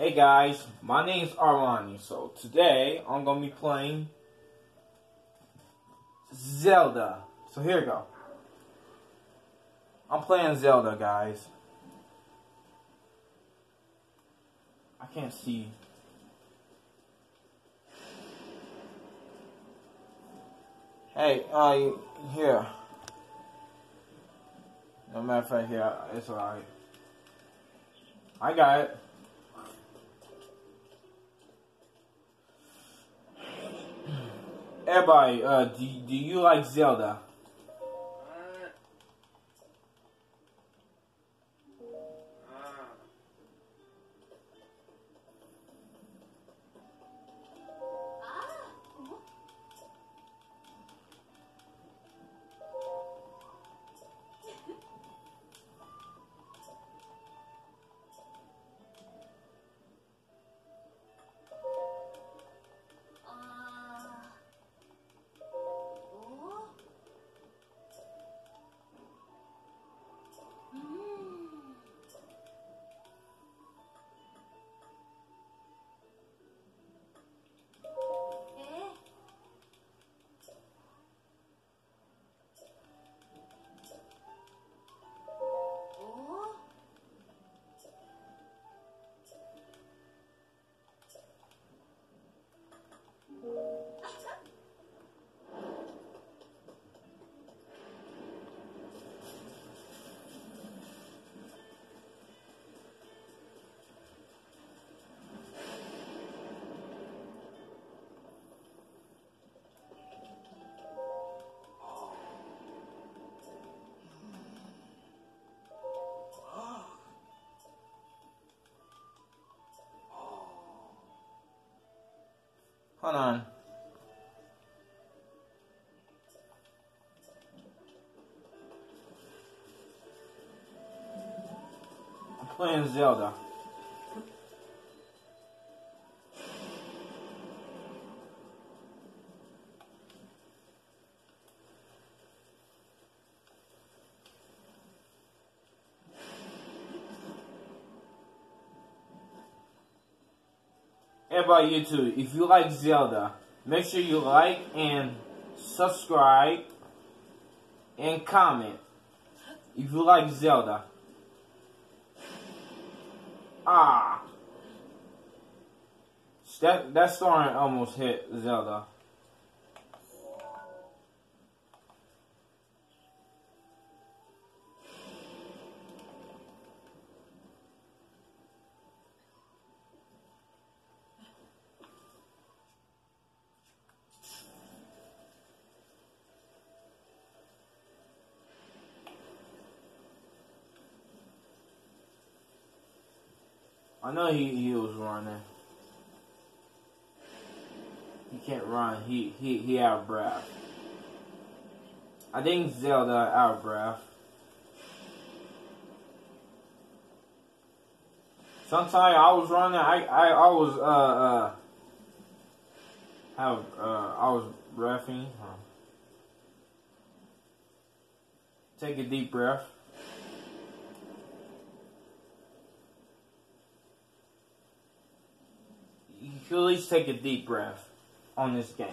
Hey guys, my name is Armani. So today I'm gonna be playing Zelda. So here we go. I'm playing Zelda, guys. I can't see. Hey, uh, here. No matter of fact, here, it's alright. I got it. Everybody, uh, do, do you like Zelda? Hold on. I'm playing Zelda. Everybody YouTube, if you like Zelda, make sure you like and subscribe and comment if you like Zelda. Ah. That, that storm almost hit Zelda. I know he, he was running. He can't run. He he he out of breath. I think Zelda out of breath. Sometimes I was running. I I, I was uh uh have uh I was breathing. Take a deep breath. Should at least take a deep breath on this game.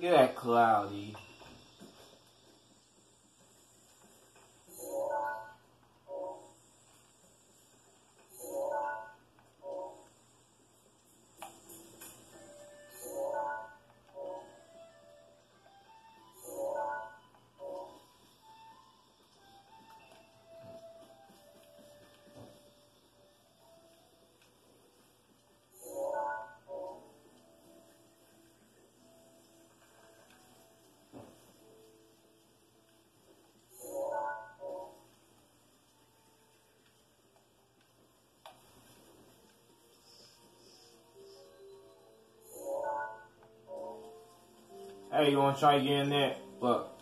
Look at that cloudy. Hey, you wanna try getting that? Look.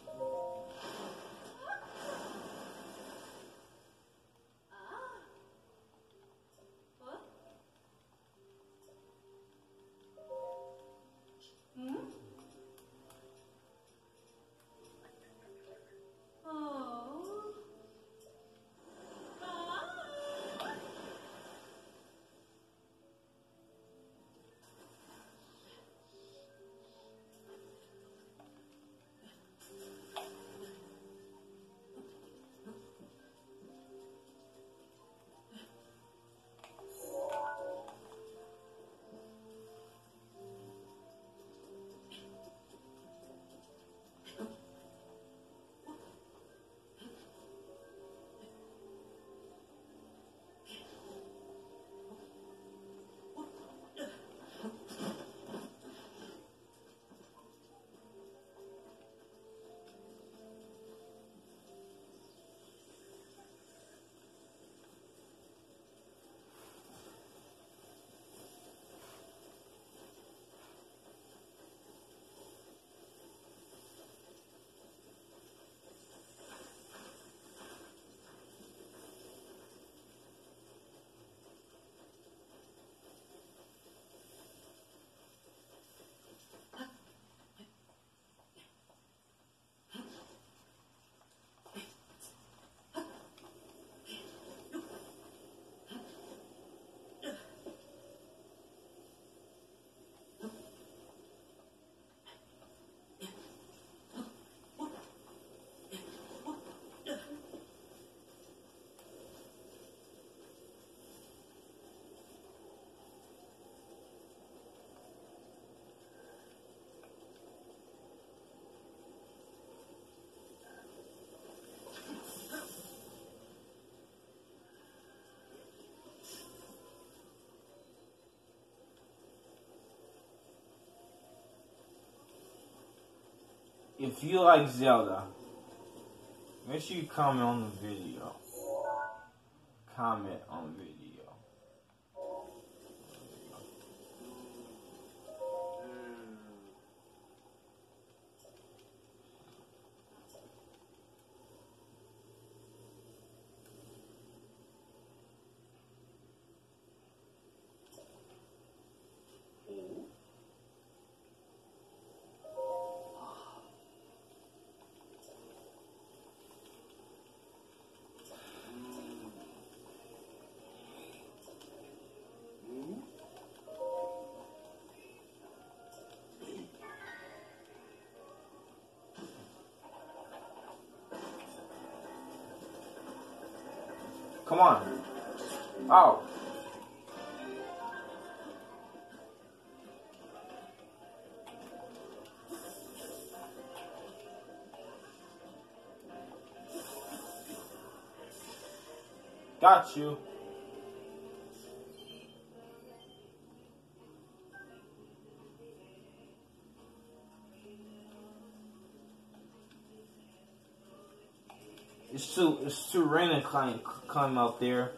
If you like Zelda, make sure you comment on the video. Comment on the video. Come on. Oh. Got you. It's too raining climb climb out there.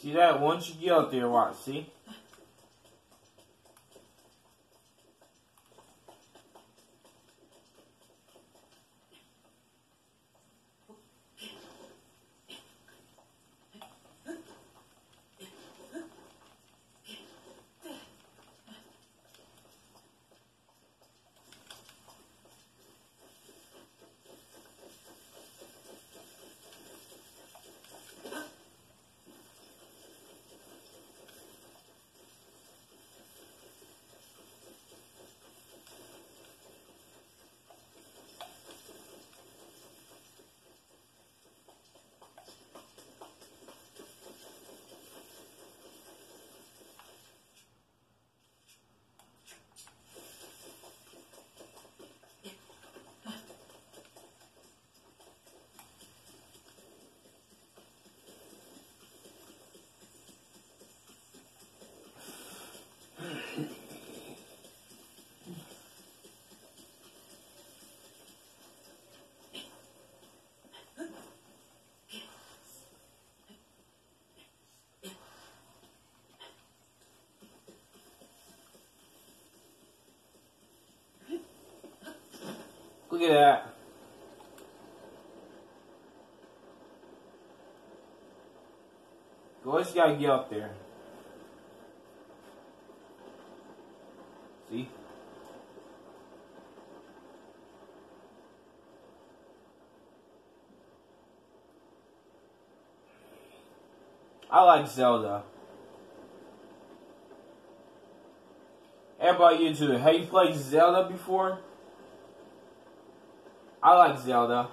See that? Once you get out there, watch. See? Look at that. Boys gotta get up there. See? I like Zelda. How about you it. Have you played Zelda before? I like Zelda.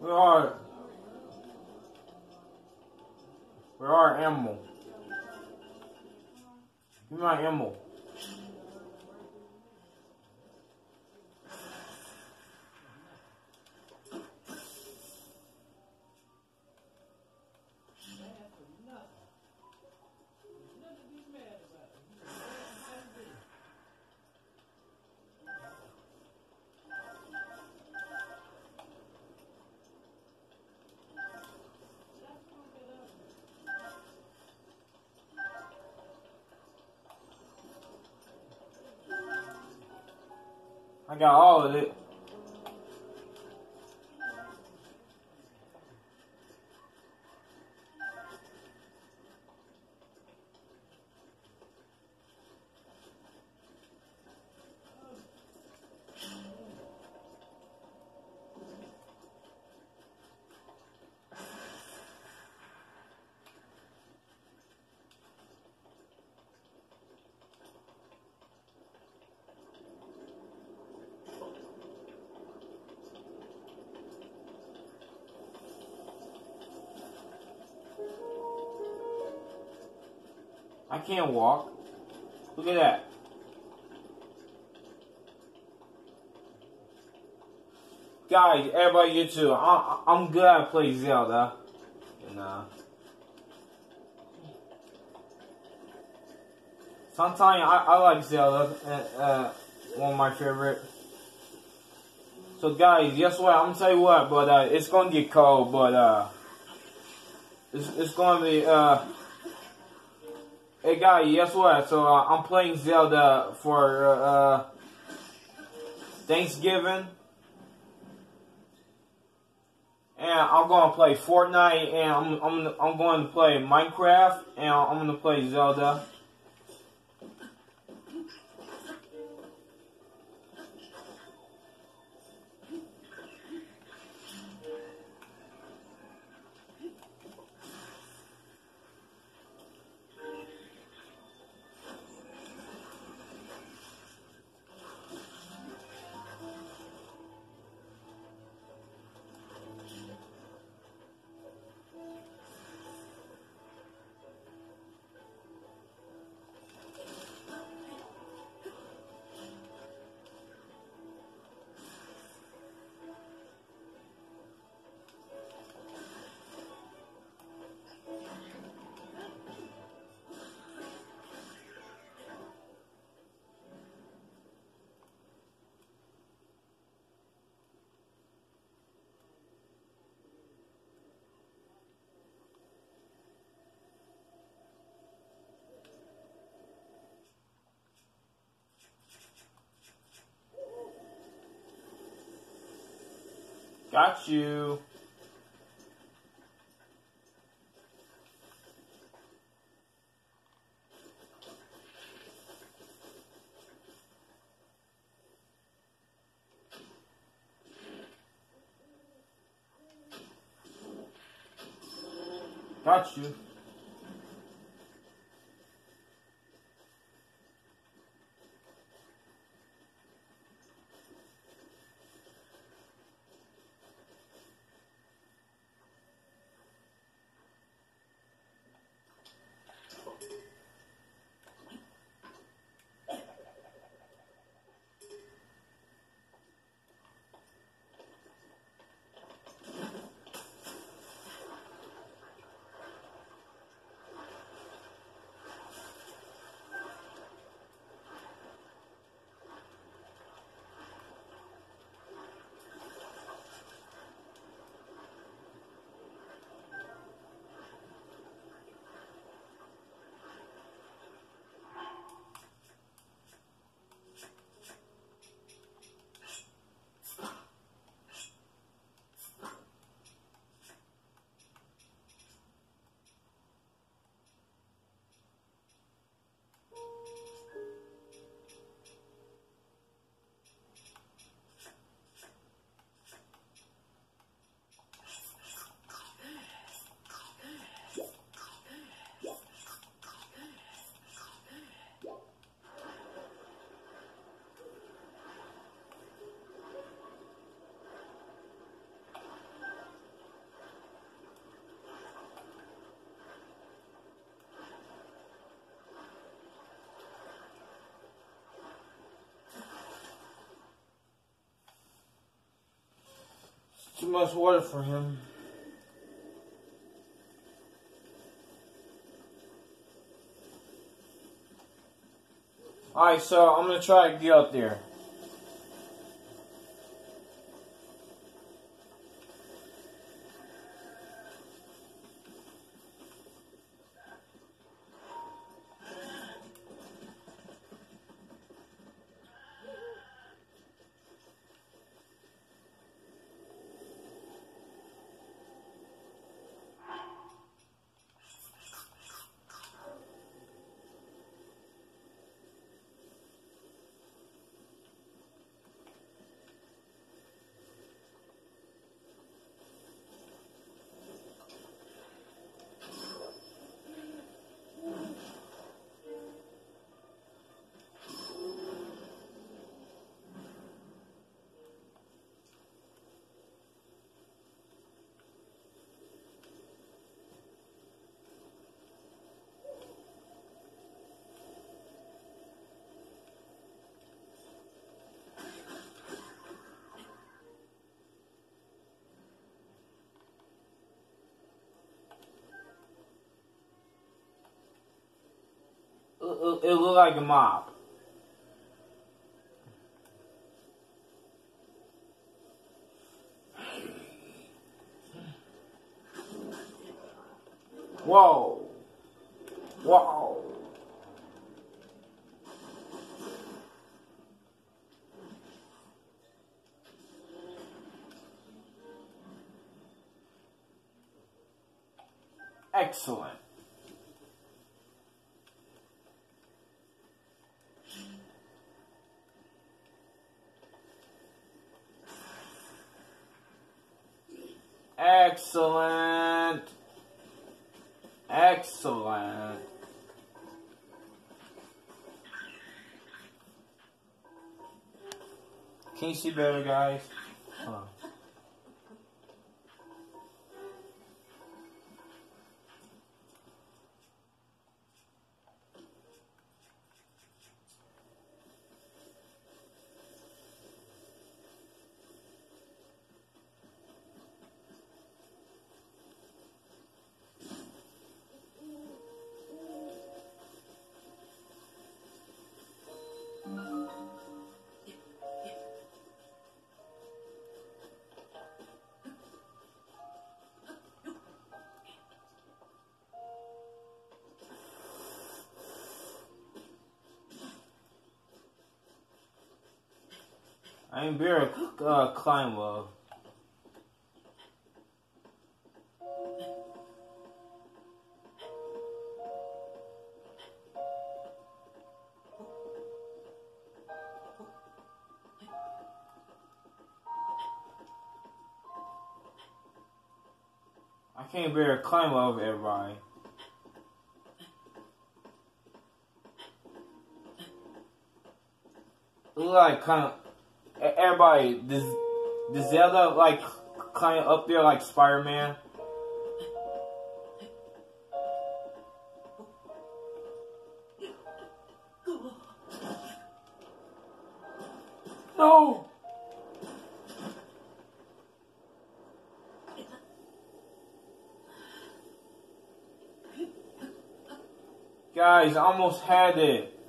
Where are We are ammo? Give me my ammo. I got all of it. I can't walk. Look at that. Guys, everybody YouTube. I, I'm good at play Zelda. And uh Sometimes I, I like Zelda, uh, uh, one of my favorite. So guys, guess what? I'm gonna tell you what, but uh, it's gonna get cold, but uh, it's, it's gonna be uh, Hey guys, guess what? So uh, I'm playing Zelda for uh, uh, Thanksgiving, and I'm gonna play Fortnite, and I'm I'm I'm going to play Minecraft, and I'm gonna play Zelda. Got you. Got you. Much water for him. Alright, so I'm gonna try to get up there. It, looked like a mop. Whoa. Whoa. Excellent. Excellent. Excellent. Can you see better, guys? I ain't beer uh, climb well. I can't bear a climb over everybody. Look like kind of everybody, does, does Zelda like kind of up there like Spider Man? No! Guys, I almost had it.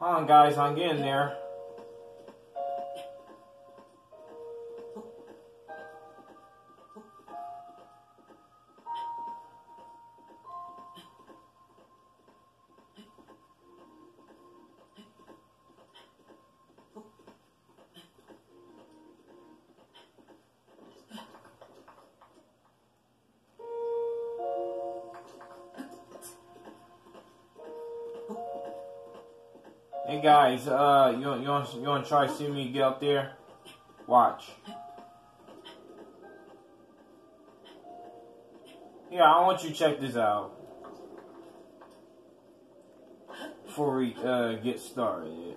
Hold on, guys, I'm getting there. Guys, uh, you you want you want to try to see me get up there? Watch. Yeah, I want you to check this out before we uh, get started.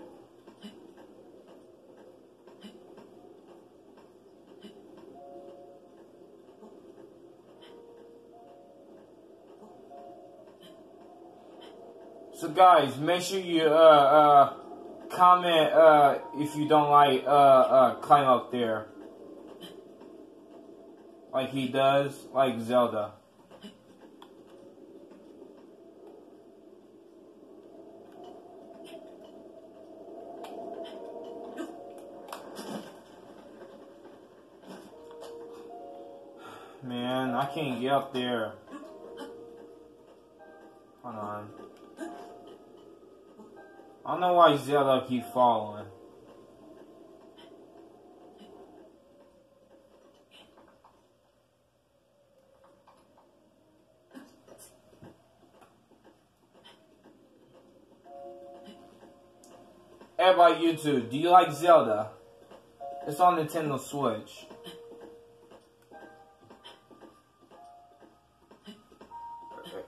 So guys, make sure you uh, uh, comment uh, if you don't like uh, uh, climb up there. Like he does, like Zelda. Man, I can't get up there. Hold on. I don't know why Zelda keep following. Everybody YouTube, do you like Zelda? It's on Nintendo Switch.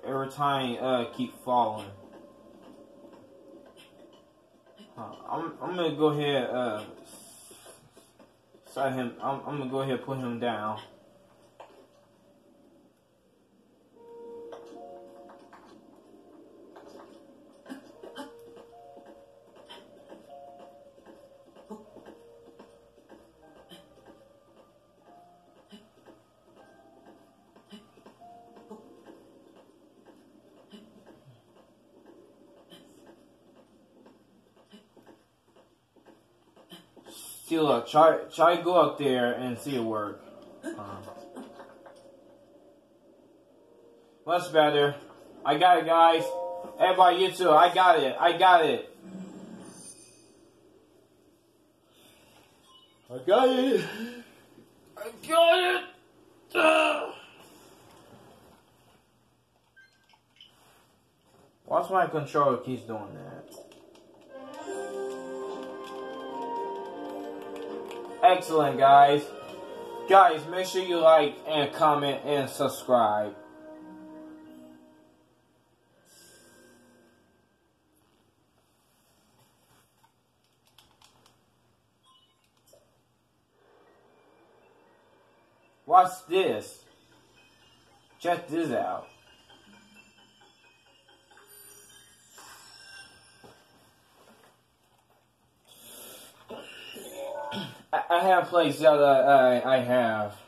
Every time uh keep following. I'm I'm gonna go ahead uh set him I'm I'm gonna go ahead and put him down. Sheila, try try go up there and see it work. Um, much better. I got it, guys. Everybody, YouTube. I got it. I got it. I got it. I got it. Uh. My controller keeps doing that. Excellent, guys. Guys, make sure you like and comment and subscribe. Watch this. Check this out. I have played Zelda. I I have.